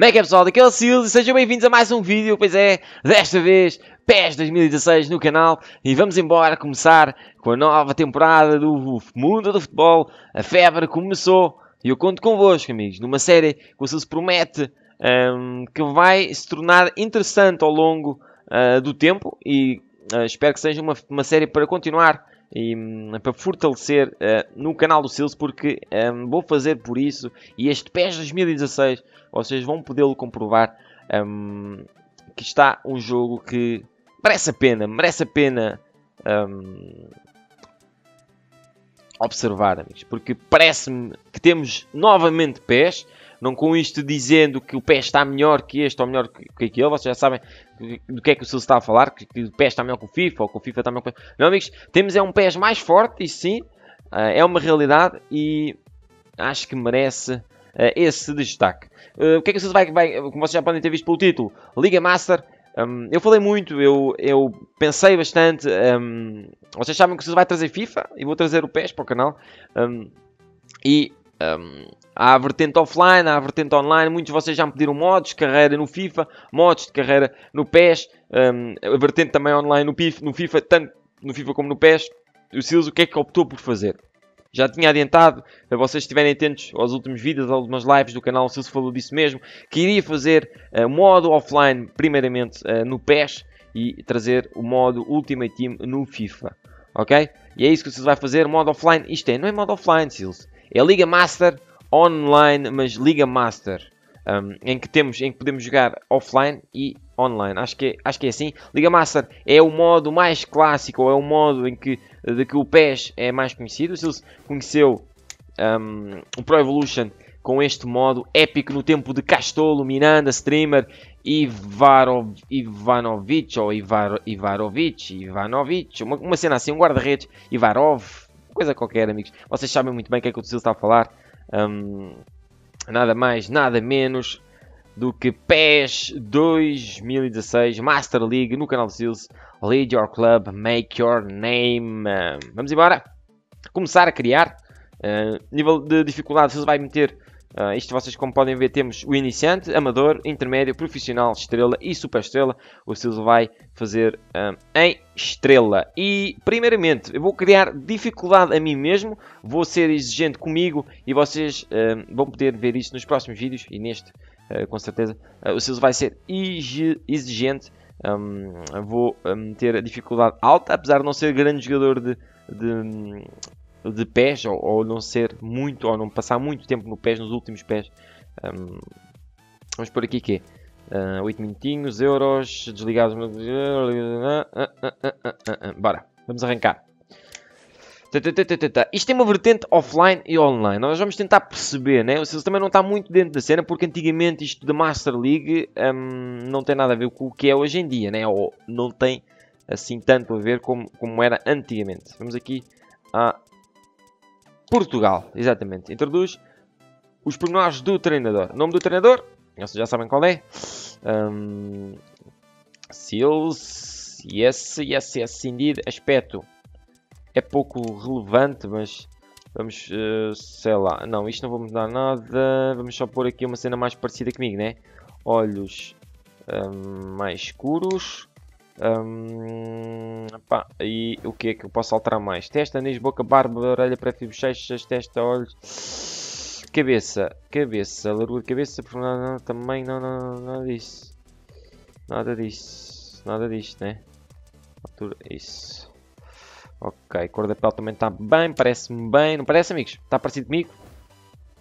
Como é que é pessoal? Daqui é o Silvio e sejam bem-vindos a mais um vídeo, pois é, desta vez PES 2016 no canal e vamos embora começar com a nova temporada do Mundo do Futebol. A febre começou e eu conto convosco, amigos, numa série que o Silvio promete um, que vai se tornar interessante ao longo uh, do tempo e uh, espero que seja uma, uma série para continuar e um, para fortalecer uh, no canal do Sils, porque um, vou fazer por isso. E este PES 2016 vocês vão podê-lo comprovar um, que está um jogo que merece a pena, merece a pena observar, amigos, porque parece-me que temos novamente PES não com isto dizendo que o PES está melhor que este ou melhor que, que aquele. Vocês já sabem do que é que o Silvio está a falar. Que, que o PES está melhor que o FIFA ou que o FIFA está melhor que o Não, amigos, temos é um PES mais forte, e sim, uh, é uma realidade e acho que merece uh, esse destaque. Uh, o que é que o Silvio vai, vai, como vocês já podem ter visto pelo título, Liga Master. Um, eu falei muito, eu, eu pensei bastante. Um, vocês sabem que o Silvio vai trazer FIFA e vou trazer o PES para o canal. Um, e um, há a vertente offline, há a vertente online. Muitos de vocês já me pediram modos de carreira no FIFA, modos de carreira no PES, um, a vertente também online no, no FIFA, tanto no FIFA como no PES. O Silas, o que é que optou por fazer? Já tinha adiantado, para vocês estiverem atentos aos últimos vídeos, às últimas lives do canal, o Silas falou disso mesmo, que iria fazer uh, modo offline, primeiramente uh, no PES, e trazer o modo Ultimate Team no FIFA. Ok? E é isso que o Silas vai fazer, modo offline. Isto é, não é modo offline, Silas. É Liga Master online, mas Liga Master. Um, em que temos, em que podemos jogar offline e online. Acho que, é, acho que é assim. Liga Master é o modo mais clássico, ou é o modo em que, de que o PES é mais conhecido. Se conheceu um, o Pro Evolution com este modo épico no tempo de Castolo, Miranda, Streamer, Ivarov, Ivanovic, ou Ivar, Ivarovic, Ivanovic, uma, uma cena assim, um guarda-redes, Ivarov, coisa qualquer, amigos. Vocês sabem muito bem o que é que o Tecil está a falar. Um, nada mais, nada menos do que PES 2016 Master League no canal do Seals. Lead your club, make your name. vamos embora. Começar a criar. Uh, nível de dificuldade, Seals vai meter Uh, isto vocês como podem ver temos o iniciante, amador, intermédio, profissional, estrela e super estrela. O Silva vai fazer uh, em estrela. E primeiramente eu vou criar dificuldade a mim mesmo, vou ser exigente comigo e vocês uh, vão poder ver isso nos próximos vídeos e neste com certeza. o Silva vai ser exigente. Um, vou ter a dificuldade alta, apesar de não ser grande jogador de, de de pés, ou, ou, não ser muito, ou não passar muito tempo no pés, nos últimos pés. Um, vamos por aqui que é uh, 8 minutinhos, euros, desligados. Bora, vamos arrancar. Isto tem uma vertente offline e online. Nós vamos tentar perceber, né? Vocês também não está muito dentro da cena, porque antigamente isto da Master League não tem nada a ver com o que é hoje em dia, né? Ou não tem assim tanto a ver como, como era antigamente. Vamos aqui a Portugal, exatamente. Introduz os pormenores do treinador. Nome do treinador, vocês já sabem qual é. Um, Seals, yes, yes, yes, indeed. Aspecto é pouco relevante, mas vamos, uh, sei lá. Não, isto não vou mudar nada. Vamos só pôr aqui uma cena mais parecida comigo, né? Olhos um, mais escuros. Pá, e o que é que eu posso alterar mais? Testa, nariz, boca, barba, orelha, prédio, bochechas, testa, olhos, cabeça, cabeça, largura de cabeça, não, também não, não, não, nada disso, nada disso, nada disto, né? Altura, isso. Ok, cor da pele também está bem, parece-me bem, não parece amigos? Está parecido comigo?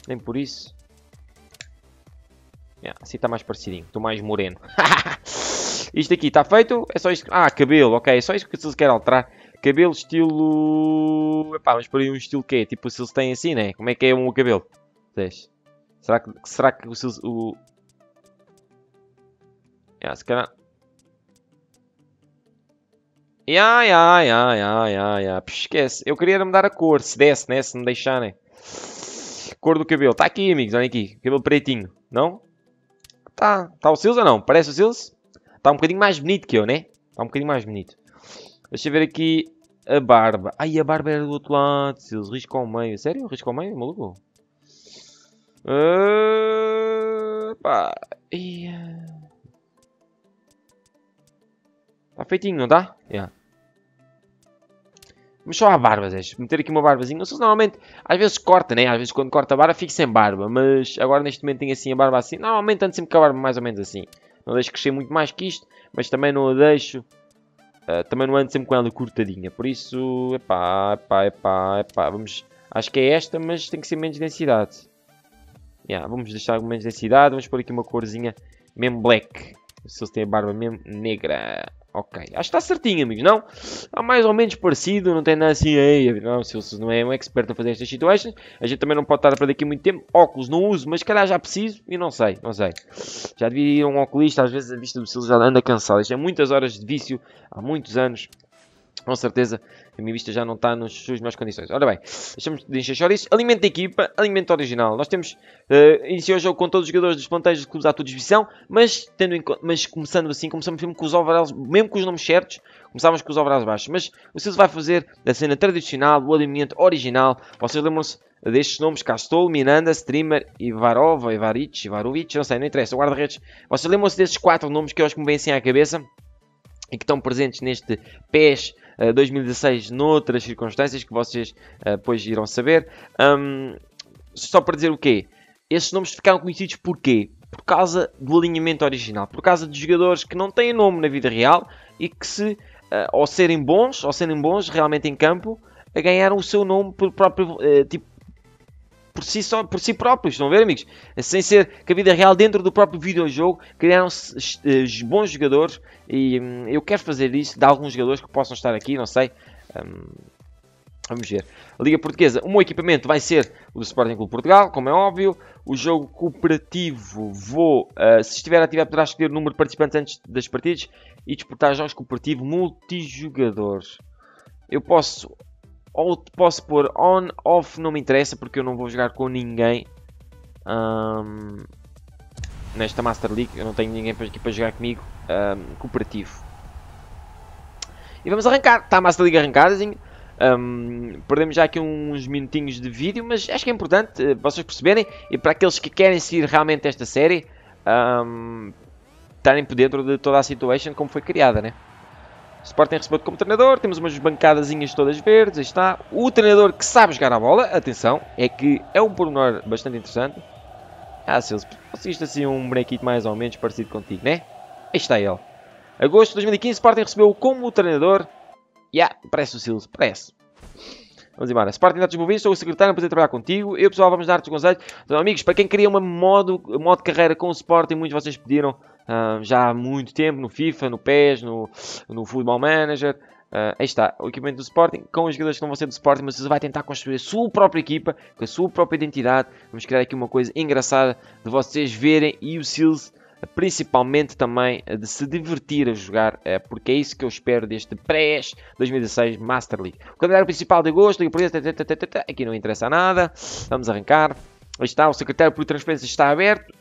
Nem por isso. Yeah, assim está mais parecidinho, estou mais moreno. Isto aqui está feito, é só isto. Ah, cabelo, ok, é só isto que se quer alterar. Cabelo estilo. Epá, mas por aí um estilo que é? Tipo, se eles têm assim, né? Como é que é um cabelo? Será que, será que o. o... Yeah, se calhar. Ya, ya, ya, ya, ya, ya. Esquece. Eu queria mudar a cor, se desse, né? Se me deixarem. Cor do cabelo. Está aqui, amigos. Olha aqui. Cabelo pretinho. Não? Tá. Tá o Silas ou não? Parece o Silas? Está um bocadinho mais bonito que eu, né? Está um bocadinho mais bonito. Deixa eu ver aqui a barba. Ai, a barba era do outro lado. Seus risco ao meio. Sério? Risco ao meio, maluco? Uh, pá. Está feitinho, não está? Yeah. Mas só há barbas, é. Meter aqui uma barbazinha. Se normalmente, às vezes corta, né? Às vezes quando corta a barba fico sem barba. Mas agora neste momento tenho assim a barba assim. Normalmente ando sempre com a barba mais ou menos assim. Não deixo crescer muito mais que isto. Mas também não a deixo. Uh, também não ando sempre com ela cortadinha. Por isso, epá, epá, epá, epá. Vamos, acho que é esta, mas tem que ser menos densidade. Yeah, vamos deixar menos densidade. Vamos pôr aqui uma corzinha mesmo black. Se eles têm a barba mesmo negra. Ok, acho que está certinho, amigos, não? Está mais ou menos parecido, não tem nada assim, ei, não, se você não é um expert a fazer estas situações, a gente também não pode estar a perder aqui muito tempo. Óculos não uso, mas calhar já preciso e não sei, não sei. Já devia ir a um oculista, às vezes a vista do Silas já anda cansada. Isto é muitas horas de vício, há muitos anos com certeza a minha vista já não está nas suas melhores condições. Ora bem, deixamos de encher chouriços. Alimento da equipa, alimento original. Nós temos, uh, iniciou o jogo com todos os jogadores dos plantéis dos clubes à tua divisão, mas, tendo em, mas começando assim, começamos mesmo com os overalls, mesmo com os nomes certos, começávamos com os overalls baixos. Mas o Silvio vai fazer a cena tradicional, o alimento original. Vocês lembram-se destes nomes, Castol, Miranda, Streamer, Ivarov, Ivaric, Ivarovic, não sei, não interessa, guarda-redes. Vocês lembram-se desses quatro nomes que eu acho que me vêm assim à cabeça? E que estão presentes neste PES 2016 noutras circunstâncias que vocês uh, depois irão saber. Um, só para dizer o quê? Esses nomes ficaram conhecidos porquê? Por causa do alinhamento original, por causa de jogadores que não têm nome na vida real e que se, uh, ao serem bons, ao serem bons realmente em campo, ganharam o seu nome por próprio, tipo, por si, só, por si próprios, estão a ver, amigos? Sem ser que a vida real, dentro do próprio videojogo, criaram-se uh, bons jogadores e um, eu quero fazer isso de alguns jogadores que possam estar aqui, não sei. Um, vamos ver. A Liga Portuguesa, o meu equipamento vai ser o do Sporting Clube Portugal, como é óbvio. O jogo cooperativo, vou, uh, se estiver ativo, poderá escolher o número de participantes antes das partidas e disputar jogos cooperativo multijogadores. Eu posso ou posso pôr on, off, não me interessa porque eu não vou jogar com ninguém. Um, nesta Master League, eu não tenho ninguém aqui para jogar comigo. Um, cooperativo. E vamos arrancar. Está a Master League arrancada. Um, perdemos já aqui uns minutinhos de vídeo, mas acho que é importante uh, vocês perceberem. E para aqueles que querem seguir realmente esta série, estarem por dentro de toda a situation como foi criada, né? Sporting recebeu como treinador, temos umas bancadazinhas todas verdes, aí está. O treinador que sabe jogar a bola, atenção, é que é um pormenor bastante interessante. Ah, Silvio, conseguiste assim um bonequito mais ou menos parecido contigo, né? Aí está ele. Agosto de 2015, Sporting recebeu como treinador. Yeah, parece o Silvio, parece. Vamos embora. Sporting Dados Movimentos, sou o secretário, é um prazer trabalhar contigo. Eu, pessoal, vamos dar-te os conselhos. Então, amigos, para quem queria uma modo, modo de carreira com o Sporting, muitos de vocês pediram uh, já há muito tempo no FIFA, no PES, no, no Football Manager. Uh, aí está, o equipamento do Sporting, com os jogadores que não vão ser do Sporting, mas você vai tentar construir a sua própria equipa, com a sua própria identidade. Vamos criar aqui uma coisa engraçada de vocês verem e o Seals principalmente também de se divertir a jogar, eh, porque é isso que eu espero deste PRES 2016 Master League. O calendário principal de agosto, aqui não interessa nada, vamos arrancar. Aí está, o secretário por transferência está aberto.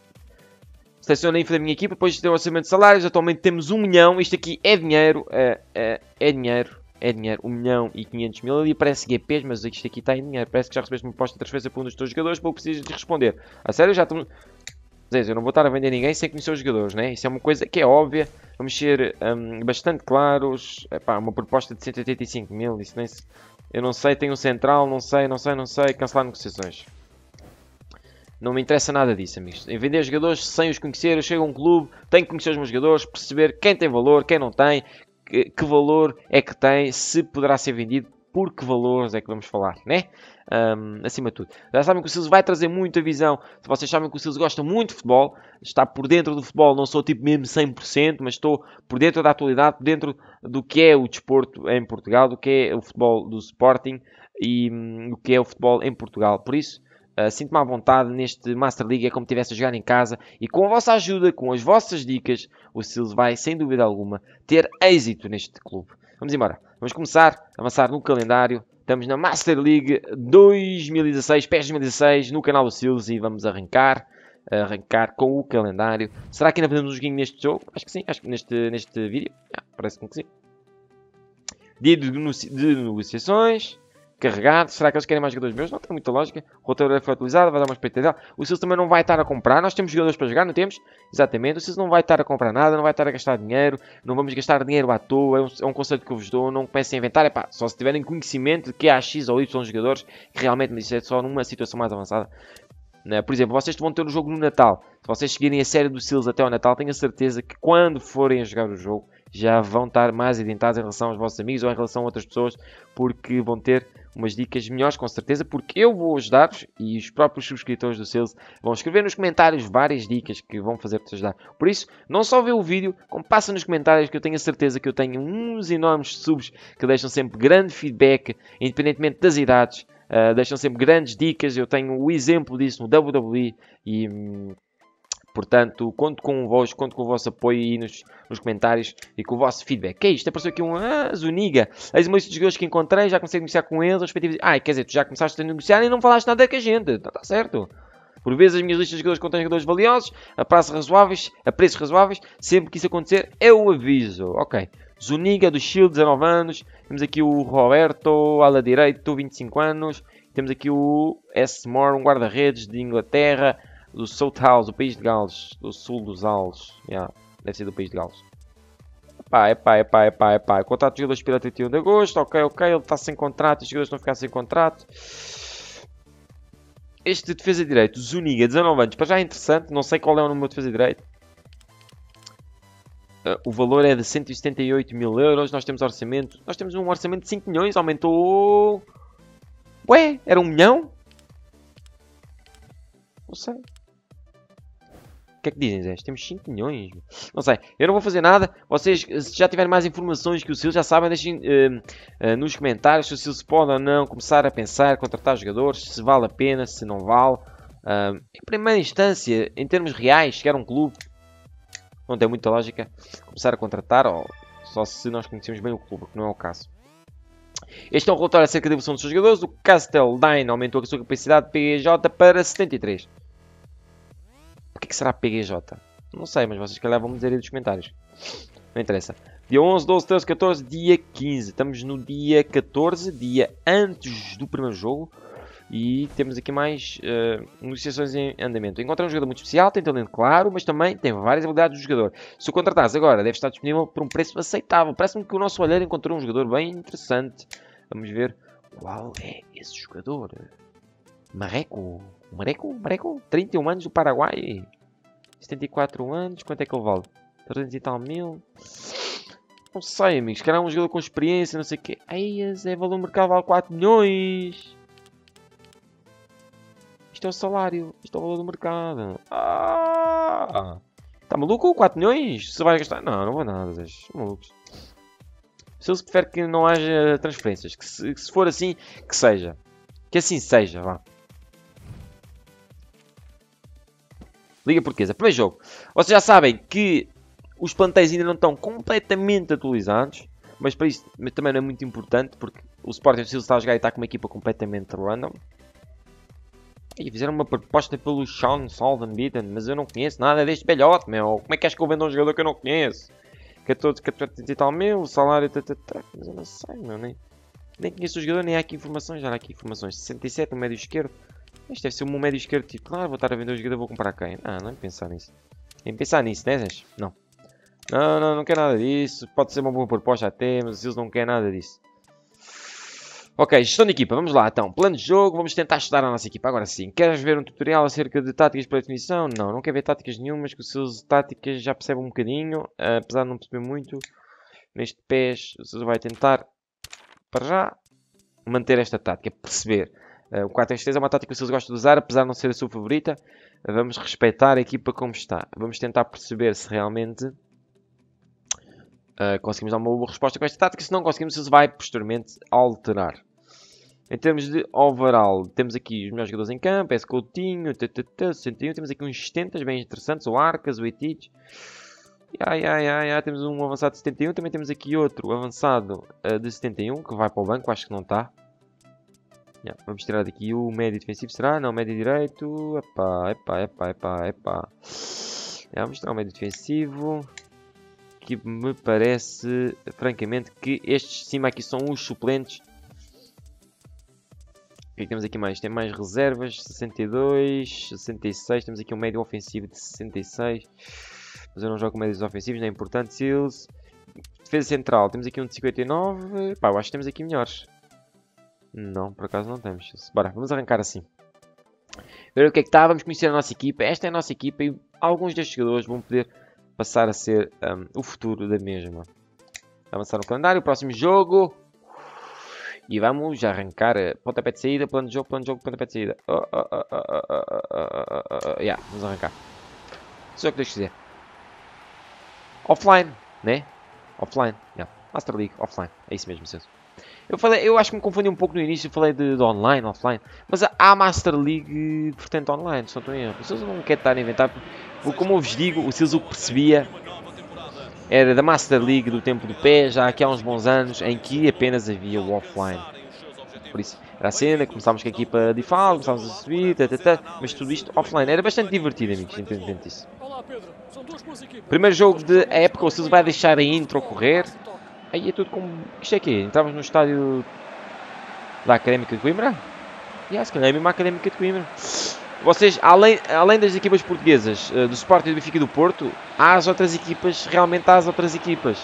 Seleciona a info da minha equipa, depois tem o orçamento de salários, atualmente temos 1 milhão, isto aqui é dinheiro, é, é, é dinheiro, é dinheiro, 1 milhão e 500 mil, ali parece GPs, mas isto aqui está em dinheiro, parece que já recebeste uma proposta de transferência para um dos teus jogadores, para o precisas de responder. A sério, já estamos... Eu não vou estar a vender ninguém sem conhecer os jogadores, né? Isso é uma coisa que é óbvia. Vamos ser um, bastante claros. Epá, uma proposta de 185 mil, isso nem se... Eu não sei, tenho um central, não sei, não sei, não sei. Cancelar negociações. Não me interessa nada disso, amigos. Em vender jogadores sem os conhecer, eu chego a um clube, tenho que conhecer os meus jogadores, perceber quem tem valor, quem não tem, que, que valor é que tem, se poderá ser vendido, por que valores é que vamos falar, né? Um, acima de tudo. Já sabem que o Silas vai trazer muita visão. Se vocês sabem que o Silas gosta muito de futebol, está por dentro do futebol, não sou tipo mesmo 100%, mas estou por dentro da atualidade, por dentro do que é o desporto em Portugal, do que é o futebol do Sporting e um, o que é o futebol em Portugal. Por isso, Uh, Sinto-me à vontade neste Master League, é como estivesse a jogar em casa e com a vossa ajuda, com as vossas dicas, o Silas vai, sem dúvida alguma, ter êxito neste clube. Vamos embora. Vamos começar a avançar no calendário. Estamos na Master League 2016, PES 2016, no canal do Silas e vamos arrancar. Arrancar com o calendário. Será que ainda podemos um joguinho neste jogo? Acho que sim, acho que neste, neste vídeo. Ah, Parece-me que sim. Dia de, de negociações. Carregados. Será que eles querem mais jogadores meus? Não tem muita lógica. O roteiro foi utilizado, vai dar uma expectativa. O Silas também não vai estar a comprar. Nós temos jogadores para jogar, não temos? Exatamente. O Silas não vai estar a comprar nada, não vai estar a gastar dinheiro. Não vamos gastar dinheiro à toa. É um, é um conceito que eu vos dou. Não comecem a inventar. É pá, só se tiverem conhecimento de que há X ou Y jogadores que realmente me é só numa situação mais avançada. Né? Por exemplo, vocês vão ter o jogo no Natal. Se vocês seguirem a série do Silas até ao Natal, tenho a certeza que quando forem a jogar o jogo, já vão estar mais identificados em relação aos vossos amigos ou em relação a outras pessoas, porque vão ter umas dicas melhores com certeza, porque eu vou ajudar-vos e os próprios subscritores do Sales vão escrever nos comentários várias dicas que vão fazer-te ajudar. Por isso, não só vê o vídeo, como passa nos comentários que eu tenho a certeza que eu tenho uns enormes subs que deixam sempre grande feedback, independentemente das idades, uh, deixam sempre grandes dicas. Eu tenho o exemplo disso no WWE e. Hum, Portanto, conto convosco, conto com o vosso apoio aí nos, nos comentários e com o vosso feedback. Que é isto? Apareceu aqui um ah, Zuniga. Lista de jogadores que encontrei, já comecei a negociar com eles. Ah, quer dizer, tu já começaste a negociar e não falaste nada com a gente. Está tá certo. Por vezes as minhas listas de jogadores contêm jogadores valiosos, a preços razoáveis, a preços razoáveis. Sempre que isso acontecer, eu aviso. Ok. Zuniga do Shield, 19 anos. Temos aqui o Roberto, ala direito, 25 anos. Temos aqui o S. Moore, um guarda-redes de Inglaterra do South House, do país de Gales, do sul dos Alves. Yeah, deve ser do país de Gales. Epá, epá, epá, epá, epá. Contrato de jogadores para 31 de agosto. Ok, ok. Ele está sem contrato. Os jogadores estão a ficar sem contrato. Este de defesa de direito, Zuniga, 19 anos. Para já é interessante. Não sei qual é o número de defesa de direito. Uh, o valor é de 178 mil euros. Nós temos orçamento. Nós temos um orçamento de 5 milhões. Aumentou. Ué, era 1 milhão? Não sei. Que é que dizem, Zé? Temos 5 milhões. Não sei. Eu não vou fazer nada. Vocês, se já tiverem mais informações que o Sil, já sabem, deixem uh, uh, nos comentários se o Sil se pode ou não começar a pensar, contratar jogadores, se vale a pena, se não vale. Uh, em primeira instância, em termos reais, chegar a um clube, não tem muita lógica começar a contratar, ou só se nós conhecemos bem o clube, que não é o caso. Este é um relatório acerca da evolução dos seus jogadores. O Casteldain aumentou a sua capacidade de PGJ para 73. O que, que será PGJ? Não sei, mas vocês calhar vão me dizer aí nos comentários. Não interessa. Dia 11, 12, 13, 14, dia 15. Estamos no dia 14, dia antes do primeiro jogo. E temos aqui mais uh, negociações em andamento. Encontrei um jogador muito especial, tem talento claro, mas também tem várias habilidades do jogador. Se o contratares agora, deve estar disponível por um preço aceitável. Parece-me que o nosso olheiro encontrou um jogador bem interessante. Vamos ver qual é esse jogador. Mareco. Mareco? Mareco? 31 anos do Paraguai. 74 anos. Quanto é que ele vale? 300 e tal mil. Não sei, amigos. Que era um jogador com experiência, não sei o quê. Aí, é valor mercado, vale 4 milhões. Isto é o salário. Isto é o valor do mercado. Ah! Tá maluco? 4 milhões? Você vai gastar? Não, não vou nada. Vocês malucos. Se eles preferem que não haja transferências. Que se, que se for assim, que seja. Que assim seja, vá. Liga Portuguesa. Primeiro jogo. Vocês já sabem que os plantéis ainda não estão completamente atualizados. Mas para isso também não é muito importante. Porque o Sporting está a jogar e está com uma equipa completamente random. E fizeram uma proposta pelo Sean Salvan-Bitten, mas eu não conheço nada deste belhote, meu. Como é que és que eu vendo um jogador que eu não conheço? 14, 14 e tal mil, salário, tá, tá, tá. mas eu não sei, meu, nem, nem conheço o jogador, nem há aqui informações, já há aqui informações. 67 no médio esquerdo. Isto deve ser um médio esquerdo titular, vou estar a vender o jogador, vou comprar quem? Ah, não é pensar nisso. Nem pensar nisso, né, Zés? Não. Não, não, não quer nada disso. Pode ser uma boa proposta até, mas eles não querem nada disso. Ok, gestão de equipa, vamos lá então. Plano de jogo, vamos tentar estudar a nossa equipa. Agora sim, queres ver um tutorial acerca de táticas para definição? Não, não quero ver táticas nenhumas, que os seus táticas já percebem um bocadinho, apesar de não perceber muito. Neste PES, você vai tentar, para já, manter esta tática, perceber. Uh, o 4-3-3 é uma tática que vocês gostam de usar, apesar de não ser a sua favorita. Uh, vamos respeitar a equipa como está. Vamos tentar perceber se realmente conseguimos dar uma boa resposta com esta tática. Se não conseguimos, você vai posteriormente alterar. Em termos de overall, temos aqui os melhores jogadores em campo, S. Coutinho, 61, temos aqui uns 70 bem interessantes, o Arcas, o Etich. Ai, ai, ai, ai, temos um avançado de 71, também temos aqui outro avançado uh, de 71, que vai para o banco, acho que não está. Yeah, vamos tirar daqui o médio defensivo, será? Não, médio direito, epá, epá, epá, epá, epá. Yeah, vamos tirar o médio defensivo, que me parece, francamente, que estes de cima aqui são os suplentes que é que temos aqui mais? Tem mais reservas, 62, 66. Temos aqui um médio ofensivo de 66. Mas eu não jogo médios ofensivos, não é importante. Seals. Defesa central, temos aqui um de 59. Pá, eu acho que temos aqui melhores. Não, por acaso não temos. Bora, vamos arrancar assim. Ver o que é que está, vamos conhecer a nossa equipa. Esta é a nossa equipa e alguns destes jogadores vão poder passar a ser um, o futuro da mesma. Avançar no calendário, próximo jogo. E vamos arrancar pontapé de saída, plano de jogo, plano de jogo, pontapé de saída. Oh, oh, oh, oh, oh, oh, oh, oh, yeah, vamos arrancar. Só o que Deus quiser. Offline, né? Offline, yeah. Master League, offline. É isso mesmo, senso. Eu, falei, eu acho que me confundi um pouco no início, falei de, de online, offline. Mas há Master League, portanto, online, se não estou em erro. O Silso não quer estar a inventar. Porque, como eu vos digo, o Silso percebia era da Master League do tempo do pé, já aqui há uns bons anos, em que apenas havia o offline. Por isso, era a cena, começámos com a equipa de FAL, começámos a subir, tata, tata, mas tudo isto offline. Era bastante divertido, amigos, independentemente disso. Primeiro jogo de época, o Silso vai deixar a intro correr. Aí é tudo como... Isto é aqui, entrávamos no estádio da Académica de Coimbra? Yeah, se calhar é Académica de Coimbra. Vocês, além, além das equipas portuguesas, uh, do Sporting, do Benfica e do Porto, há as outras equipas, realmente há as outras equipas.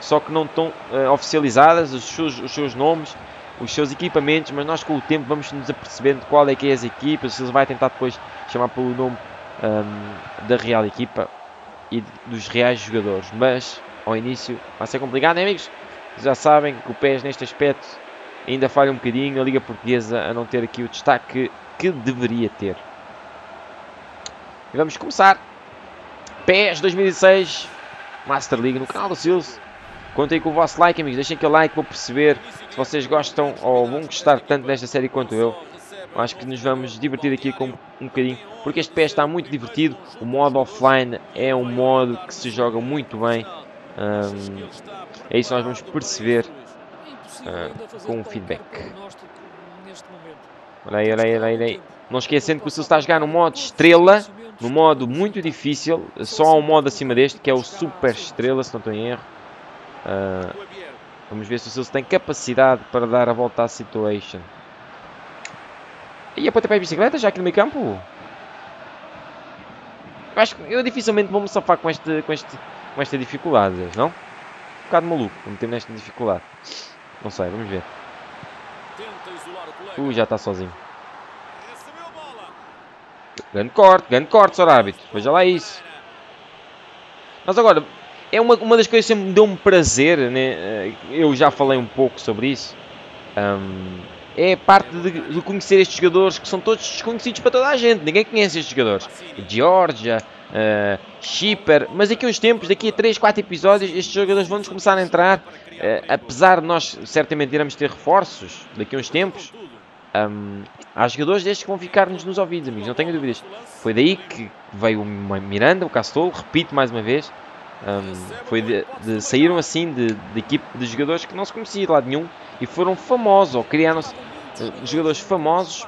Só que não estão uh, oficializadas, os seus, os seus nomes, os seus equipamentos, mas nós com o tempo vamos nos apercebendo qual é que é as equipas, se ele vai tentar depois chamar pelo nome um, ehm, da real equipa e dos reais jogadores. Mas, ao início, vai ser complicado, né, amigos? Já sabem que o PES neste aspecto ainda falha um bocadinho, a Liga Portuguesa a não ter aqui o destaque que deveria ter. E vamos começar. PES 2006 Master League no canal do Silso. Contem com o vosso like, amigos. Deixem aquele like para perceber se vocês gostam ou vão gostar tanto desta série quanto eu. Acho que nos vamos divertir aqui com um bocadinho. Porque este PES está muito divertido. O modo offline é um modo que se joga muito bem. Um, é isso que nós vamos perceber uh, com o feedback. Olha aí, olha aí, olha aí. Não esquecendo que o Silso está a jogar no modo estrela no modo muito difícil, só há um modo acima deste, que é o Super Estrela, se não estou em erro. Uh, vamos ver se o Silso tem capacidade para dar a volta à situation. E a pontapé de bicicleta, já aqui no meio campo? Eu acho que eu dificilmente vou me safar com, este, com, este, com esta dificuldade, não? Um bocado maluco, vou meter nesta dificuldade. Não sei, vamos ver. Uh, já está sozinho. Grande corte, grande corte, Sr. Árbitro. Veja lá isso. Mas agora, é uma, uma das coisas que sempre me deu um prazer, né? eu já falei um pouco sobre isso. Um, é a parte de, de, conhecer estes jogadores que são todos desconhecidos para toda a gente. Ninguém conhece estes jogadores. Georgia, uh, Shipper. Mas daqui a uns tempos, daqui a 3, 4 episódios, estes jogadores vão-nos começar a entrar. Uh, apesar de nós certamente iremos ter reforços daqui a uns tempos. Um, há jogadores destes que vão ficar-nos nos ouvidos, amigos, não tenho dúvidas. Foi daí que veio o Miranda, o Castolo, repito mais uma vez. Um, foi de, de, saíram assim de, de, equipe de jogadores que não se conhecia de lado nenhum e foram famosos, ou criaram-se uh, jogadores famosos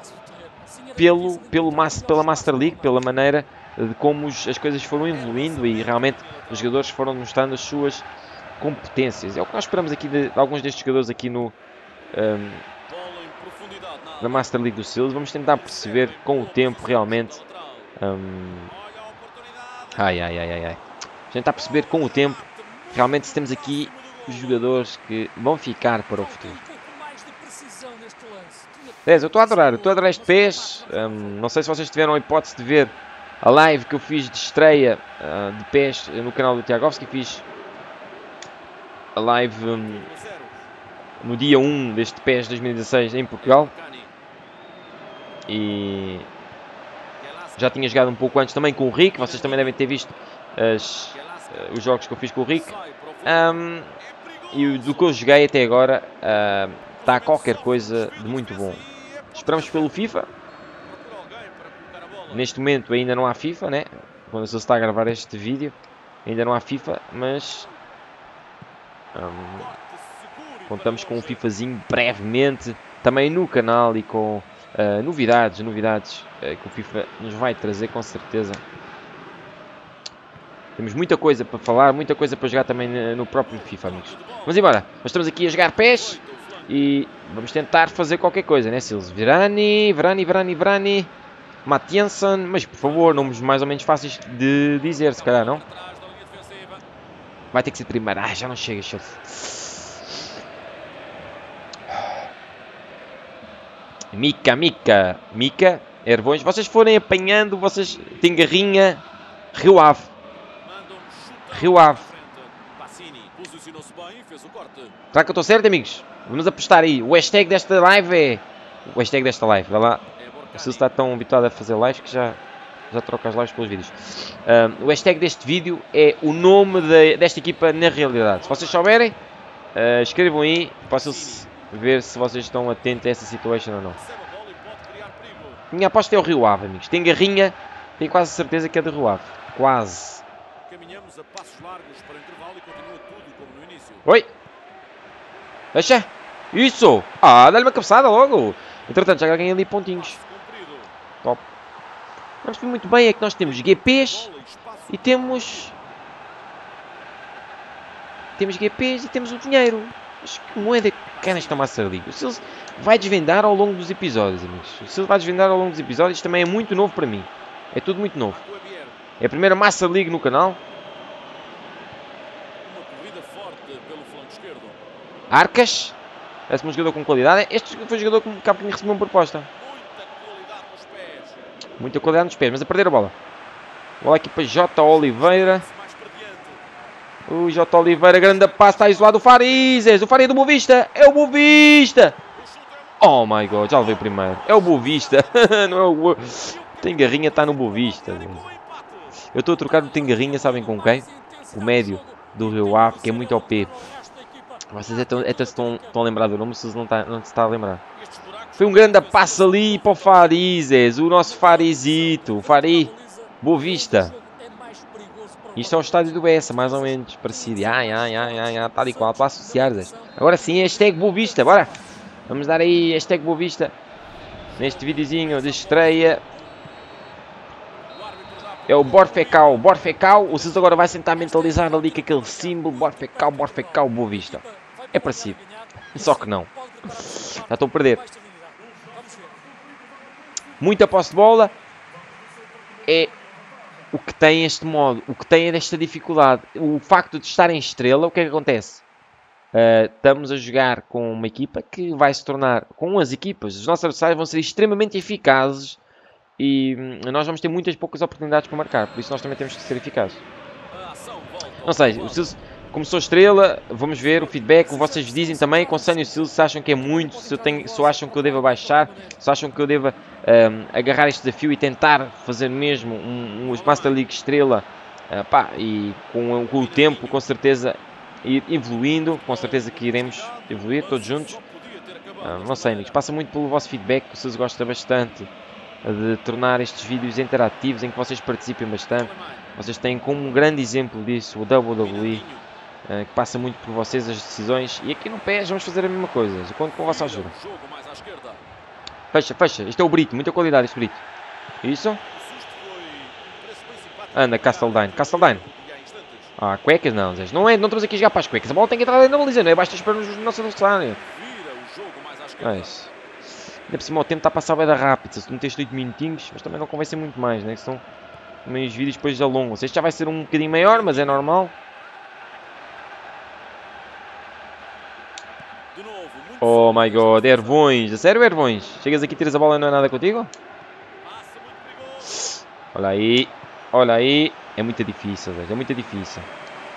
pelo, pelo, pela Master League, pela maneira de como as coisas foram evoluindo e realmente os jogadores foram mostrando as suas competências. É o que nós esperamos aqui de, de alguns destes jogadores aqui no, um, da Master League do Seals. Vamos tentar perceber com o tempo realmente. Um... Ai, ai, ai, ai, ai. Tentar perceber com o tempo realmente se temos aqui os jogadores que vão ficar para o futuro. 10, eu estou a adorar, estou a adorar este PES. Um, não sei se vocês tiveram a hipótese de ver a live que eu fiz de estreia uh, de PES no canal do Tiagovski. Fiz a live um, no dia 1 deste PES 2016 em Portugal. E já tinha jogado um pouco antes também com o Rick. Vocês também devem ter visto as, eh, os jogos que eu fiz com o Rick. Um, e do que eu joguei até agora uh, está qualquer coisa de muito bom. Esperamos pelo FIFA. Neste momento ainda não há FIFA, né? Quando se está a gravar este vídeo, ainda não há FIFA, mas um, contamos com um FIFAzinho brevemente também no canal e com Uh, novidades, novidades uh, que o FIFA nos vai trazer com certeza. Temos muita coisa para falar, muita coisa para jogar também no próprio FIFA, amigos. Vamos embora. Nós estamos aqui a jogar PES. E vamos tentar fazer qualquer coisa, né, Silas? Verani, Verani, Verani, Verani. Matiansen, mas por favor, nomes mais ou menos fáceis de dizer, se calhar, não? Vai ter que ser primeiro. Ah, já não chega, Chelsea. Mica, Mica, Mica, Ervões. Vocês forem apanhando, vocês têm garrinha. Rio Ave. Rio Ave. Será que eu estou certo, amigos? Vamos apostar aí. O hashtag desta live é... O hashtag desta live, vai lá. O Silvio está tão habituado a fazer lives que já, já troca as lives pelos vídeos. Um, o hashtag deste vídeo é o nome de, desta equipa na realidade. Se vocês souberem, uh, escrevam aí. Posso ver se vocês estão atentos a essa situação ou não. Minha aposta é o Rio Ave, amigos. Tem garrinha, tenho quase certeza que é do Rio Ave. Quase. Caminhamos a passos largos para o intervalo e continua tudo como no início. Oi! Deixa! Isso! Ah, dá-lhe uma cabeçada logo! Entretanto, já ganhei ali pontinhos. Vamos ver muito bem é que nós temos GPs e temos... Temos GPs e temos o dinheiro. Mas que moeda que quer nesta Massa League? O Silas vai desvendar ao longo dos episódios, amigos. O Silas vai desvendar ao longo dos episódios. Também é muito novo para mim. É tudo muito novo. É a primeira Massa League no canal. Arcas. Parece-me um jogador com qualidade. Este foi um jogador que de receber uma proposta. Muita qualidade nos pés, mas a perder a bola. Bola aqui para J. Oliveira. O J. Oliveira, grande passo, está isolado o Farizes. O Faria do Bovista. É o Bovista. Oh my god, já levei primeiro. É o Bovista. Não é o... Tem garrinha, está no Bovista. Eu estou a trocar o Tem garrinha, sabem com quem? O médio do Rio Ave, que é muito OP. Vocês até, até estão, estão a lembrar do nome, se não, está, não se está a lembrar. Foi um grande passo ali para o Farizes, o nosso Farizito, o Fari, Boa Vista. Isto é o estádio do Bessa, mais ou menos, parecido. Ai, ai, ai, ai, ai, tal e qual, para associar -se. Agora sim, hashtag Boa Vista, bora. Vamos dar aí hashtag Boa Vista. Neste videozinho de estreia. É o Borfecal, Borfecal. O César agora vai tentar mentalizar ali com aquele símbolo. Borfecal, Borfecal, Boa Vista. É parecido. Só que não. Já estou a perder. Muita posse de bola. É o que tem este modo. O que tem é desta dificuldade. O facto de estar em estrela, o que é que acontece? Uh, estamos a jogar com uma equipa que vai se tornar, com as equipas, os nossos adversários vão ser extremamente eficazes e hum, nós vamos ter muitas poucas oportunidades para marcar, por isso nós também temos que ser eficazes. Não sei, o Silso começou estrela, vamos ver o feedback, o vocês dizem também, aconselho o Silso se acham que é muito, se, eu tenho, se acham que eu devo baixar, se acham que eu devo um, agarrar este desafio e tentar fazer mesmo um, um Master League estrela, uh, pá, e com, com o tempo, com certeza, ir evoluindo, com certeza que iremos evoluir todos juntos. Uh, não sei, amigos, passa muito pelo vosso feedback, que vocês gostam bastante de tornar estes vídeos interativos em que vocês participem bastante. Vocês têm como um grande exemplo disso o WWE, eh, que passa muito por vocês as decisões. E aqui no PES vamos fazer a mesma coisa. Eu conto com a vossa ajuda. Fecha, fecha. Este é o Brito. Muita qualidade este Brito. Isso. Anda, Castledine. Castledine. Ah, cuecas não, Zé. Não, é, não estamos aqui a jogar para as cuecas. A bola tem que entrar dentro da baliza, não é? Basta esperar o nosso adversário. É. Ainda por cima o tempo está a passar bem da rápido. Se meteste 8 minutinhos, mas também não convém ser muito mais, né? Que são meios vídeos depois alongam. Este já vai ser um bocadinho maior, mas é normal. Oh my god, Ervões. A sério, Ervões? Chegas aqui, tiras a bola e não é nada contigo? Olha aí. Olha aí. É muito difícil. É muito difícil.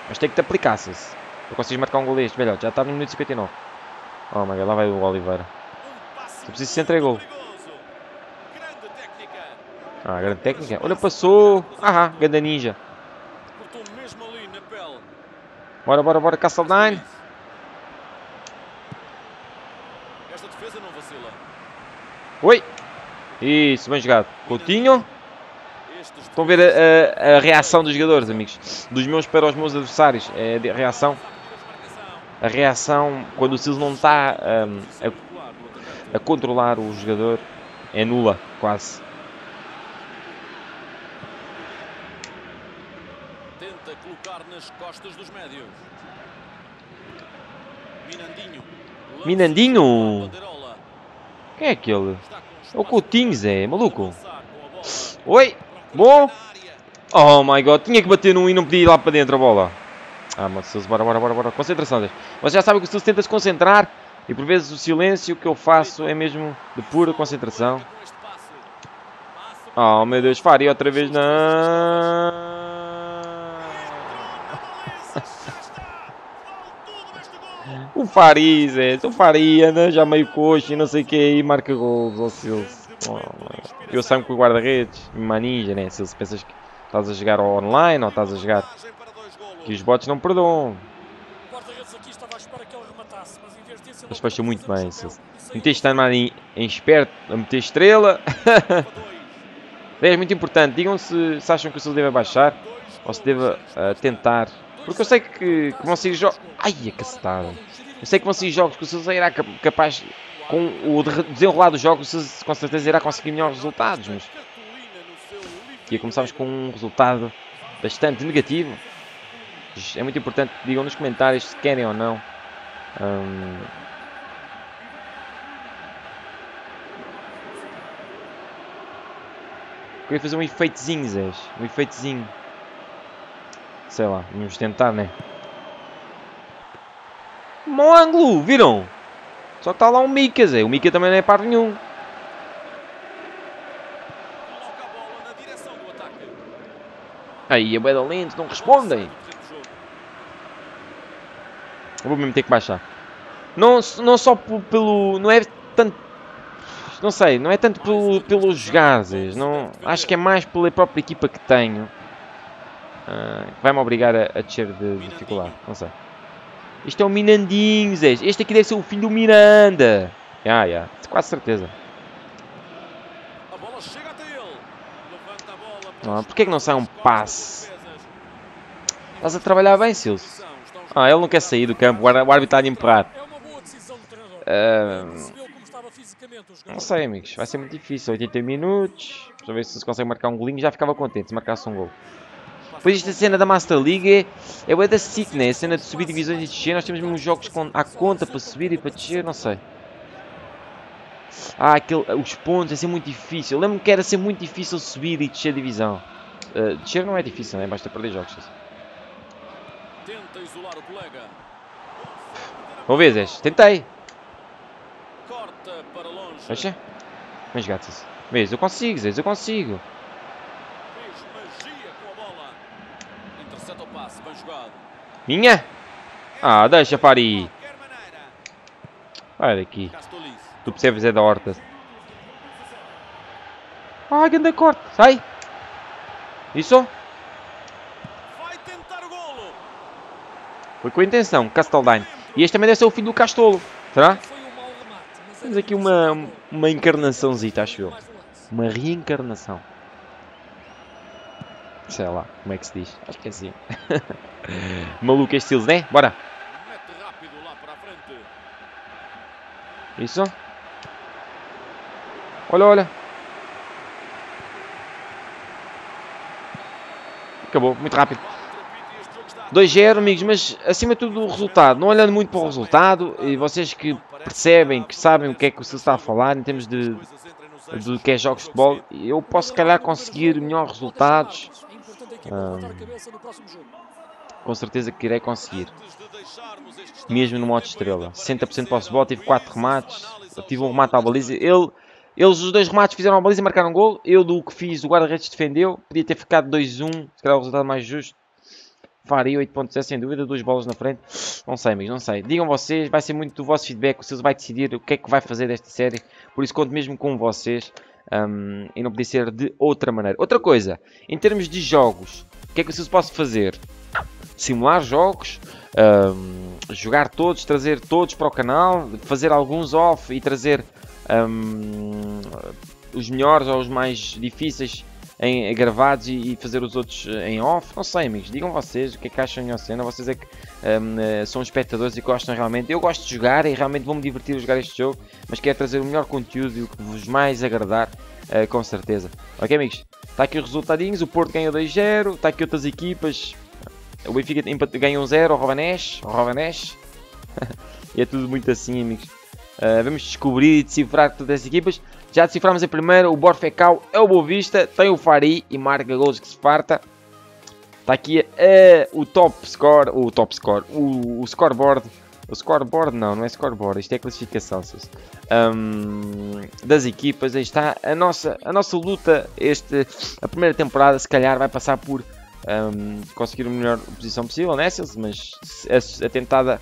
Mas tem que te aplicar, se Para conseguires marcar um gol deste, velho. Já está no minuto 59. Oh my god, lá vai o Oliveira. Só preciso se entregou. Ah, grande técnica. Olha, passou. Ah, grande ninja. Bora, bora, bora, Castle9. Oi. Isso, bem jogado. Coutinho. Estão a ver a, a, a, reação dos jogadores, amigos. Dos meus para os meus adversários. É a reação. A reação quando o Silas não está um, a a controlar o jogador é nula, quase. Tenta colocar nas costas dos médios. Minandinho Minandinho. Quem é aquele? É o Coutinho, Zé. Maluco. Oi. Bom. Oh my god. Tinha que bater num e não podia ir lá para dentro a bola. Ah, mas bora, bora, bora, bora. Concentração, Zé. Você já sabe que o Silso tenta se concentrar. E por vezes o silêncio que eu faço é mesmo de pura concentração. Oh meu Deus, faria outra vez não. o Faris, é, o Faria, né? já meio coxo e não sei o que, e marca gols, Silso. Oh, eu saio com o guarda-redes, uma ninja, né? Se pensas que estás a jogar online ou estás a jogar que os bots não perdoam. Mas fechou muito bem, Silso. Meteste em, em esperto a meter estrela. É muito importante. Digam se, se acham que o Silva deve abaixar ou se deve uh, tentar. Porque eu sei que, que vão sair jogos. Ai, a cacetada. Eu sei que vão sair jogos que o Silva irá capaz. Com o desenrolar dos jogos, o com certeza irá conseguir melhores resultados. Mas. E começamos com um resultado bastante negativo. É muito importante que digam nos comentários se querem ou não. Um, Queria fazer um efeitozinho, Zé. Um efeitozinho. Sei lá, vamos tentar, né? Bom ângulo, viram? Só que está lá um Mika, Zé. O Mika também não é par nenhum. Aí, a Beda lento, não respondem. vou mesmo ter que baixar. Não, não só pelo... Não é tanto não sei, não é tanto pelo, pelos gases, não, acho que é mais pela própria equipa que tenho. Uh, Vai-me obrigar a, a descer de dificuldade, não sei. Isto é o Minandinho, Zé. Este aqui deve ser o filho do Miranda. Ah, yeah, quase certeza. Ah, Porquê que não sai um passe? Estás a trabalhar bem, Silso? Ah, ele não quer sair do campo, o árbitro está a empurrar. Uh, não sei, amigos. Vai ser muito difícil. 80 minutos. Deixa eu ver se se consegue marcar um golinho. Já ficava contente se marcasse um gol. Depois esta cena da Master League é, é da SIC, né? A cena de subir divisões e descer. Nós temos mesmo jogos com, à conta para subir e para descer. Não sei. Ah, aquele, os pontos. É ser muito difícil. Eu lembro que era ser muito difícil subir e descer divisão. Uh, descer não é difícil, né? Basta perder jogos. Tenta isolar o colega. Ver, Zé. Tentei. Fecha. Mas gatas. Vês, eu consigo, Zé, eu consigo. Minha? Ah, deixa para aí. Vai daqui. Tu percebes é da horta. Ah, grande corte. Sai. Isso. Foi com a intenção, Casteldine. E este também deve ser o filho do Castolo. Será? Temos aqui uma, uma encarnaçãozita, acho eu. Uma reencarnação. Sei lá, como é que se diz? Acho que é assim. Maluco este estilo, né? Bora! Isso. Olha, olha. Acabou, muito rápido. 2-0, amigos, mas acima de tudo o resultado. Não olhando muito para o resultado, e vocês que percebem, que sabem o que é que o Silvio está a falar em termos de, de que é jogos de futebol, eu posso, se calhar, conseguir melhores resultados. Com certeza que irei conseguir. Mesmo no modo estrela. 60% para o futebol, tive 4 remates. tive um remate à baliza. Ele, eles, os dois remates, fizeram a baliza e marcaram um gol. Eu, do que fiz, o guarda-redes defendeu. Podia ter ficado 2-1, se calhar o resultado mais justo. Faria 8.7 sem dúvida, duas bolas na frente. Não sei, amigos, não sei. Digam vocês, vai ser muito do vosso feedback. O Silvio vai decidir o que é que vai fazer desta série. Por isso conto mesmo com vocês. Um, e não podia ser de outra maneira. Outra coisa, em termos de jogos, o que é que o Silvio pode fazer? Simular jogos, um, jogar todos, trazer todos para o canal, fazer alguns off e trazer um, os melhores ou os mais difíceis em, gravados e, e, fazer os outros em off. Não sei, amigos, digam vocês o que é que acham da cena. Vocês é que um, eh, são espectadores e gostam realmente. Eu gosto de jogar e realmente vou-me divertir a jogar este jogo, mas quero trazer o melhor conteúdo e o que vos mais agradar, uh, com certeza. Ok, amigos? Está aqui os resultadinhos. O Porto ganhou 2-0. Está aqui outras equipas. O Benfica ganhou 1-0. O Rovanés. O Rovanés. e é tudo muito assim, amigos. Uh, vamos descobrir e decifrar todas as equipas. Já deciframos a primeira, o Borfecau é o Boa Vista, tem o Fari e marca gols que se farta. Está aqui uh, o top score, o top score, o, o scoreboard o scoreboard não, não é scoreboard, isto é classificação. Um, das equipas, aí está a nossa, a nossa luta. Este, a primeira temporada, se calhar, vai passar por um, conseguir a melhor posição possível nessas, mas a, a tentada.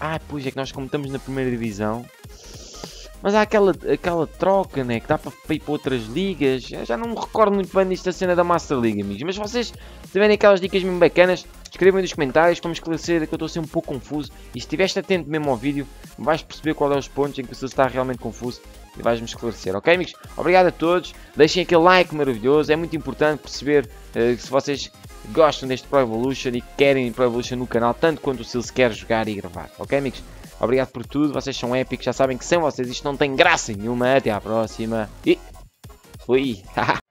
Ah, pois é que nós, como estamos na primeira divisão, mas há aquela, aquela troca, né? Que dá para ir para outras ligas. Eu já não me recordo muito bem disto da cena da Master League, amigos. Mas vocês tiverem aquelas dicas mesmo bacanas, escrevam nos comentários para me esclarecer que eu estou ser um pouco confuso. E se estiveste atento mesmo ao vídeo, vais perceber qual é os pontos em que você está realmente confuso e vais-me esclarecer, ok amigos? Obrigado a todos, deixem aquele like maravilhoso, é muito importante perceber uh, se vocês gostam deste Pro Evolution e querem Pro Evolution no canal, tanto quanto o Silas quer jogar e gravar, ok amigos? Obrigado por tudo, vocês são épicos, já sabem que sem vocês isto não tem graça nenhuma. Até à próxima e fui!